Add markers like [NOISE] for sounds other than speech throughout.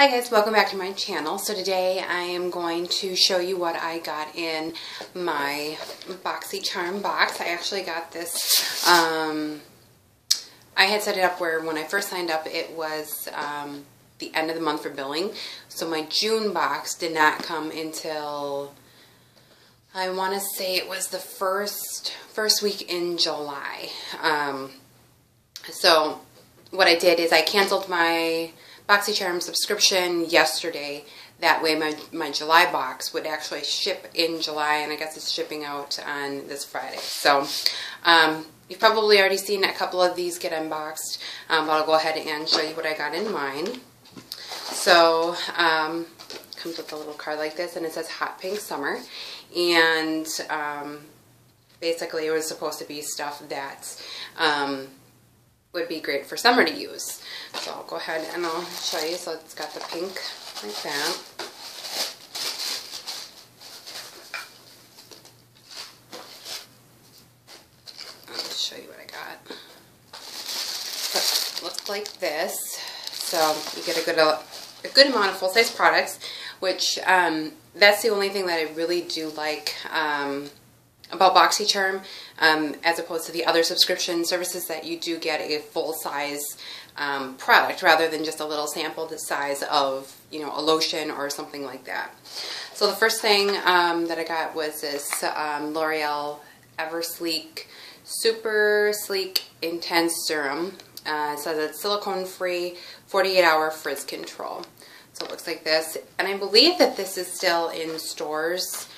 Hi guys, welcome back to my channel. So today I am going to show you what I got in my BoxyCharm box. I actually got this, um, I had set it up where when I first signed up it was um, the end of the month for billing. So my June box did not come until, I want to say it was the first, first week in July. Um, so what I did is I canceled my BoxyCharm subscription yesterday. That way my, my July box would actually ship in July and I guess it's shipping out on this Friday. So um, you've probably already seen a couple of these get unboxed, um, but I'll go ahead and show you what I got in mine. So um, comes with a little card like this and it says Hot Pink Summer and um, basically it was supposed to be stuff that um, would be great for summer to use. So I'll go ahead and I'll show you. So it's got the pink like that. I'll show you what I got. Looks like this. So you get a good a good amount of full size products, which um, that's the only thing that I really do like. Um, about BoxyCharm um, as opposed to the other subscription services that you do get a full-size um, product rather than just a little sample the size of you know a lotion or something like that. So the first thing um, that I got was this um, L'Oreal Eversleek Super Sleek Intense Serum. Uh, it says it's silicone free 48 hour frizz control. So it looks like this and I believe that this is still in stores.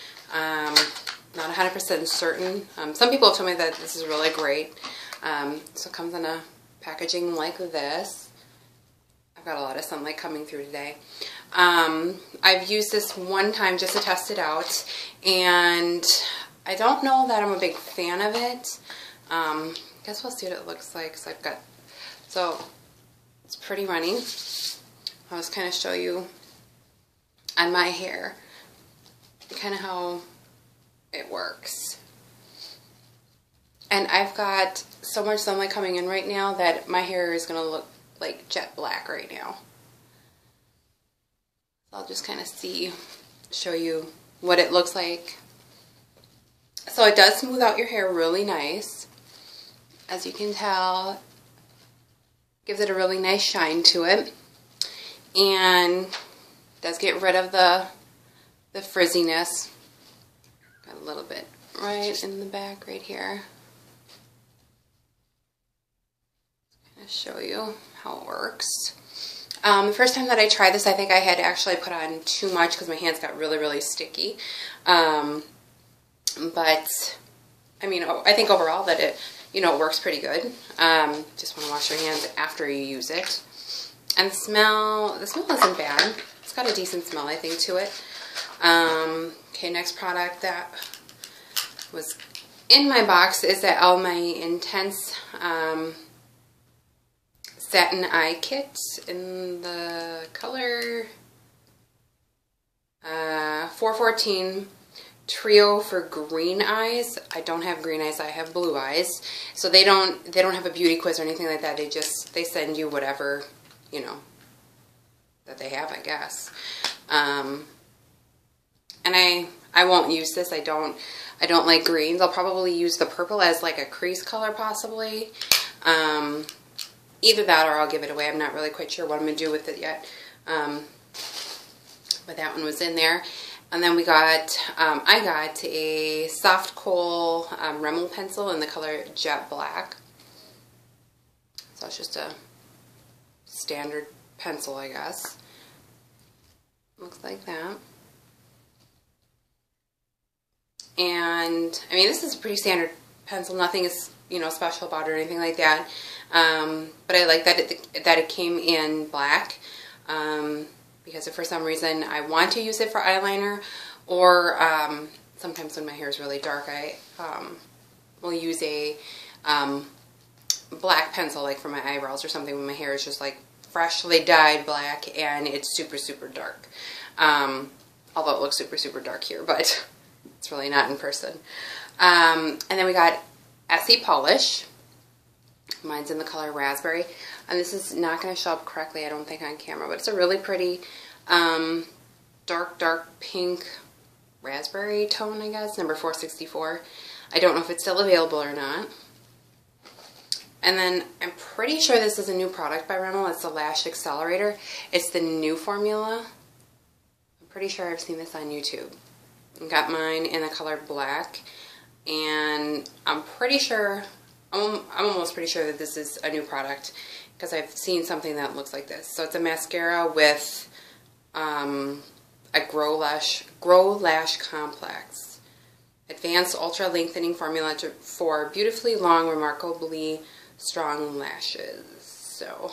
Um, not 100% certain. Um, some people have told me that this is really great. Um, so it comes in a packaging like this. I've got a lot of sunlight coming through today. Um, I've used this one time just to test it out and I don't know that I'm a big fan of it. Um, I guess we'll see what it looks like. So I've got, so it's pretty runny. I'll just kind of show you on my hair kind of how it works. And I've got so much sunlight coming in right now that my hair is going to look like jet black right now. I'll just kind of see, show you what it looks like. So it does smooth out your hair really nice. As you can tell, gives it a really nice shine to it. And does get rid of the, the frizziness a little bit right in the back right here. I'll show you how it works. Um, the first time that I tried this, I think I had actually put on too much because my hands got really, really sticky. Um, but, I mean, I think overall that it, you know, it works pretty good. Um, just want to wash your hands after you use it. And the smell, the smell isn't bad. It's got a decent smell, I think, to it. Um, okay, next product that was in my box is the My Intense um, Satin Eye Kit in the color uh, 414 Trio for green eyes. I don't have green eyes, I have blue eyes. So they don't they don't have a beauty quiz or anything like that. They just they send you whatever, you know, that they have, I guess. Um, and I I won't use this. I don't I don't like greens. I'll probably use the purple as like a crease color possibly. Um, either that or I'll give it away. I'm not really quite sure what I'm to do with it yet. Um, but that one was in there. And then we got, um, I got a soft kohl um, pencil in the color Jet Black. So it's just a standard pencil, I guess. Looks like that. And I mean, this is a pretty standard pencil. Nothing is, you know, special about it or anything like that. Um, but I like that it, that it came in black um, because if for some reason I want to use it for eyeliner or um, sometimes when my hair is really dark, I um, will use a um, black pencil like for my eyebrows or something when my hair is just like freshly dyed black and it's super, super dark. Um, although it looks super, super dark here, but [LAUGHS] it's really not in person. Um, and then we got Essie Polish. Mine's in the color Raspberry. And this is not going to show up correctly, I don't think, on camera, but it's a really pretty um, dark, dark pink raspberry tone, I guess, number 464. I don't know if it's still available or not. And then I'm pretty sure this is a new product by Rimmel. It's the Lash Accelerator. It's the new formula. I'm pretty sure I've seen this on YouTube. Got mine in the color black. And I'm pretty sure, I'm, I'm almost pretty sure that this is a new product because I've seen something that looks like this. So it's a mascara with um, a Grow Lash, Grow Lash Complex. Advanced Ultra Lengthening Formula to, for beautifully long, remarkably strong lashes. So,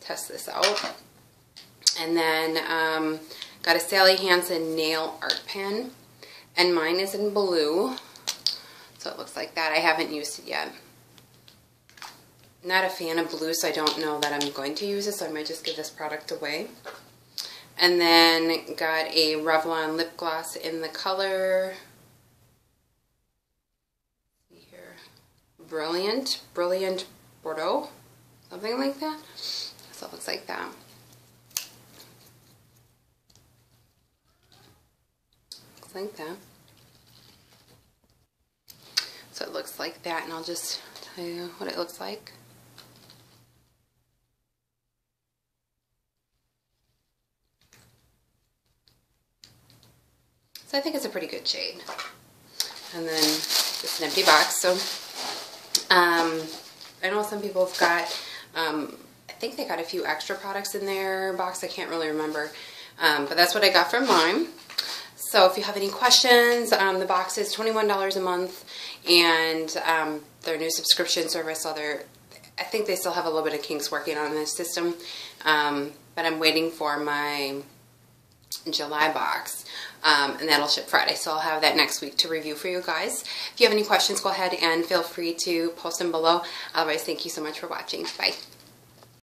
test this out. And then, um, got a Sally Hansen nail art pen. And mine is in blue. So it looks like that. I haven't used it yet. Not a fan of blue, so I don't know that I'm going to use it, so I might just give this product away. And then got a Revlon lip gloss in the color here, Brilliant, Brilliant Bordeaux, something like that. So it looks like that. Like that. So it looks like that, and I'll just tell you what it looks like. So I think it's a pretty good shade. And then just an empty box. So um, I know some people have got, um, I think they got a few extra products in their box. I can't really remember. Um, but that's what I got from mine. So if you have any questions, um, the box is $21 a month and um, their new subscription service, other, I think they still have a little bit of kinks working on this system. Um, but I'm waiting for my July box. Um, and that'll ship Friday. So I'll have that next week to review for you guys. If you have any questions, go ahead and feel free to post them below. Otherwise, thank you so much for watching. Bye.